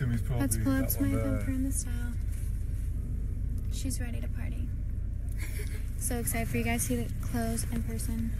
Timmy's probably Let's pull up to my one event there. for in the style. She's ready to party. so excited for you guys to see the clothes in person.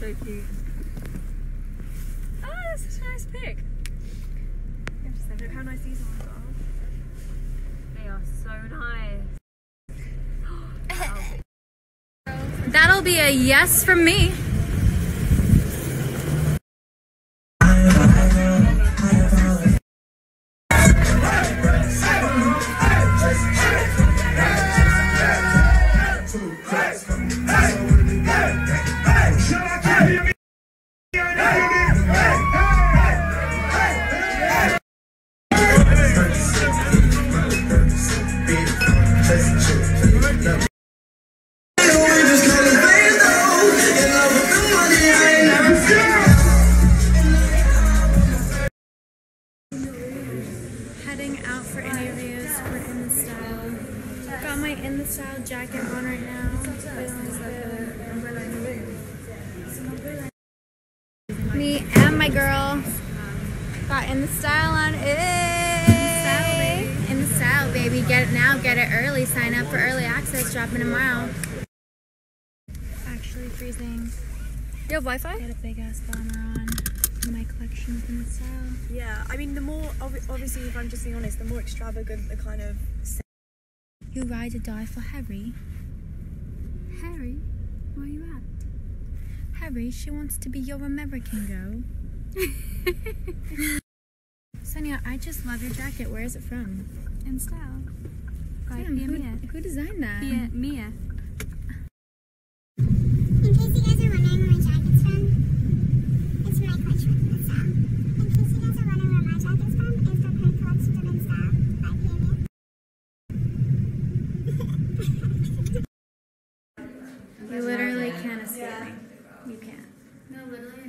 So cute. Oh, that's such a nice it. How nice these ones are. They are so nice. That'll be a yes from me. We're in the style. Got my in the style jacket on right now. Me and my girl got in the style on it. In the style, baby. Get it now, get it early. Sign up for early access. Dropping tomorrow. Actually freezing. You have Wi-Fi? Got a big ass bomber on. My collection of in the. Yeah, I mean the more, obvi- obviously if I'm just being honest, the more extravagant the kind of You'll ride or die for Harry. Harry, where are you at? Harry, she wants to be your American girl. Sonia, I just love your jacket. Where is it from? in style. By Damn, Pia who, Mia. who designed that? Pia Mia. In case you guys are wondering where my jacket's from, it's from my collection from In Style. In case you guys are wondering where my jacket's from, it's from her collection from In Style by Pamela. You